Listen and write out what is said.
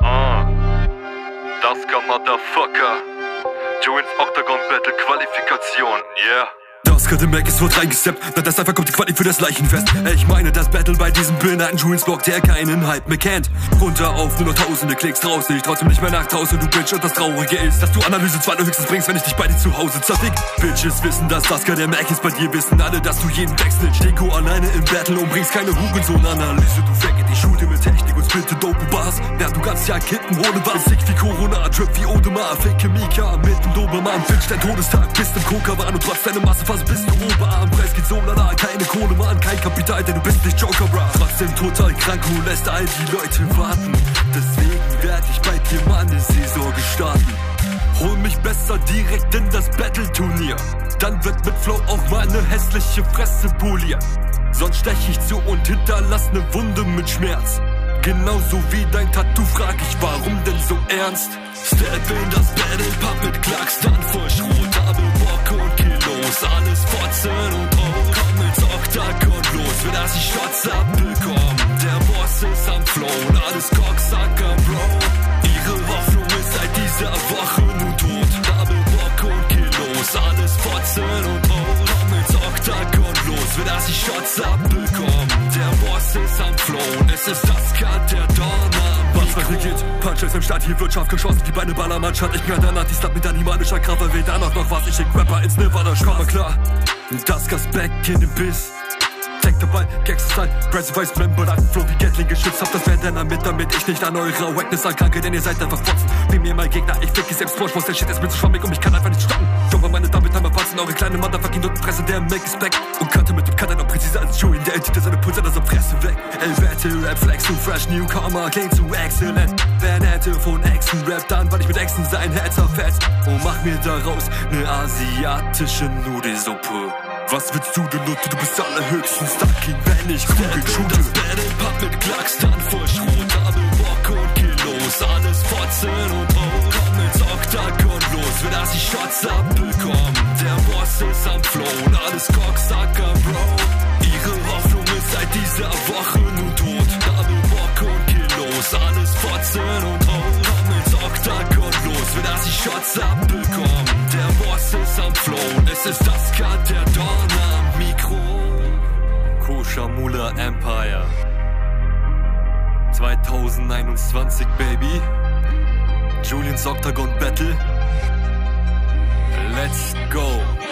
Ah, Daska Motherfucker. Joins Octagon Battle Qualifikation, yeah. Daska, der Mac ist wird reingesteppt, na das einfach kommt die Quali für das Leichenfest. Ich meine das Battle bei diesem behinderten Julians Block, der keinen Hype mehr kennt. Runter auf nur noch tausende Klicks draußen, ich trotzdem nicht mehr nach draußen, du Bitch. Und das Traurige ist, dass du Analyse zwar nur höchstens bringst, wenn ich dich bei dir zu Hause zerfick. Bitches wissen, dass Daska der Mac ist, bei dir wissen alle, dass du jeden wegsnitch. Deko alleine im Battle und bringst keine Hurensohn-Analyse, du Faggot, ich shoote mit Spilte dope Bars. Während du ganz Jahr kippen ohne was. Sick wie Corona, Trip wie Odemar, Fake Mika mit dem Dobermann. Bitch, dein Todestag, bist im Kokawan und trotz deine Massephase bist du Oberarm. Preis geht so lala, keine Kohle, Mann, kein Kapital, denn du bist nicht Joker, bra. Trotzdem total krank und lässt all die Leute warten. Deswegen werd ich bei dir mal eine Saison starten. Hol mich besser direkt in das Battle-Turnier. Dann wird mit Flow auch mal eine hässliche Fresse poliert. Sonst stech ich zu und hinterlass ne Wunde mit Schmerz. Genauso wie dein Tattoo frag ich, warum denn so ernst? Step in das Battle Pub mit Klacks, dann voll Schrot, Double Bock und Kilos, alles Fotzen und oh, komm ins Oktagon los, will dass ich Shots abbekomm. Der Boss ist am Flow, alles Cocksucker, Bro. Ihre Hoffnung ist seit dieser Woche nun tot. Double Bock und Kilos, alles Fotzen und oh, komm ins Oktagon los, will dass ich Shots abbekomm. Punchlines im Start, hier wird scharf geschossen, die Beine Ballermann schaut ich mir danach, die Slap mit animalischer Kraft, weil will danach noch was, ich schick Rapper ins Nirvana, schau mal klar. Das Gas back in den Biss. Tech dabei, Gangster-Style, Press Weiß, Member, Flow wie Gatling geschützt, hab das Bandana mit, damit ich nicht an eurer Wackness erkranke, denn ihr seid einfach Fotzen. Wie mir mein Gegner, ich fick selbst Frosch, der Shit ist mir zu schwammig und ich kann einfach nicht stoppen. Junge, meine damit eure kleine Motherfucking Nuttenpresse, der Make is back. Und kannte mit dem Cutter noch präziser als Julian, der entwickelt seine Pulse, das Fresse weg. Elvette, Rap, Flex, zu fresh, Newcomer, klingt zu excellent. Wer hätte von Exen Rap, dann weil ich mit Exen sein Herz zerfetzt. Und mach mir daraus ne asiatische Nudelsuppe. Was willst du denn, Nutte? Du bist allerhöchstens Ducking, wenn ich Kugel shoote. Das Battle Pub mit Klacks, dann voll Los, will dass ich Shots abbekomm. Der Boss ist am Flow und alles Cocksucker, Bro. Ihre Hoffnung ist seit dieser Woche nun tot. Double Bock und Kilos, alles Fotzen und oh, komm ins Oktagon los, will dass ich Shots abbekomm. Der Boss ist am Flow es ist das Cut der Donner am Mikro. Koscher Mula Empire 2021, Baby. Julian's Octagon Battle. Let's go.